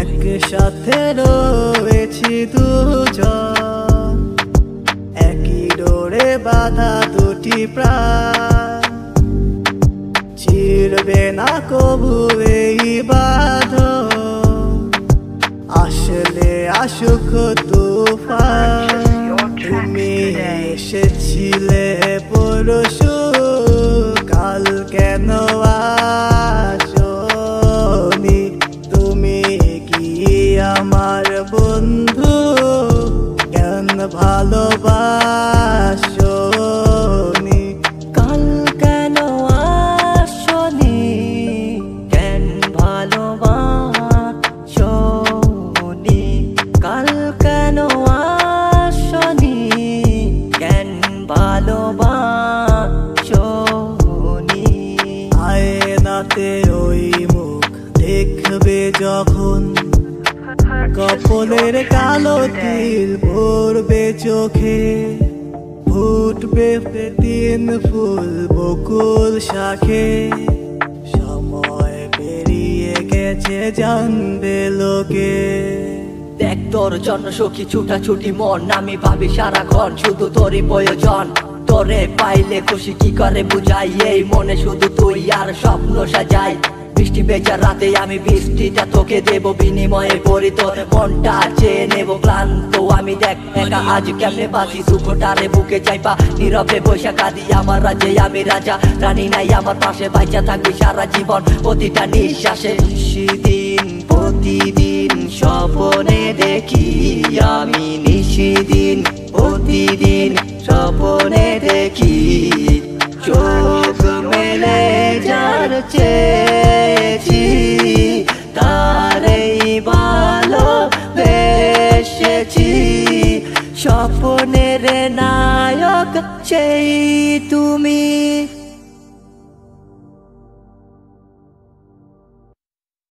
একসাথে রয়েছি দুজন। একই ডোরে বাধা দুটি প্রাণ। চিরবে না কবু এই বাধ আসলে আসুক তুফান। তুমি এসেছিলে পরশু, কাল কেন আসনি আমার বন্ধু কেন ভালোবাসনি কাল কেন আসনি কেন ভালোবাসনি কাল কেন আসনি কেন ভালোবাসনি আয়নাতে ওই মুখ দেখবে যখন কপলের কালো তিল পড়বে চোখে, ফুটবে তিন ফুল বকুল শাখে। সময় পেরিয়ে গেছে জানবে লোকে। দেখ তোর জন্য সখী ছুটা ছুটি মন, আমি ভাবি সারাক্ষণ শুধু তোরই প্রয়োজন। তোরে পাইলে খুশি কি করে বুঝাই? এই মনে শুধু তুই আর স্বপ্ন সাজাই। বৃষ্টি বেচার রাতে আমি বৃষ্টিটা তোকে দেব বিনিময়ে পরি তোর মনটা চেয়ে নেব। ক্লান্ত, আমি দেখ, একা আজ কেমনে বাঁচি? দুঃখটারে বুকে চাইপা, নীরবে বৈশা কাঁদি। আমার রাজে আমি রাজা, রানী নাই আমার পাশে। বাইচা থাকবি সারা জীবন প্রতিটা নিঃশ্বাসে। নিশিদিন, প্রতিদিন স্বপনে দেখি আমি। নিশিদিন, প্রতিদিন স্বপনে দেখি। চোখ মেলে যার চেয়েছি স্বপনের নায়ক সেই তুমি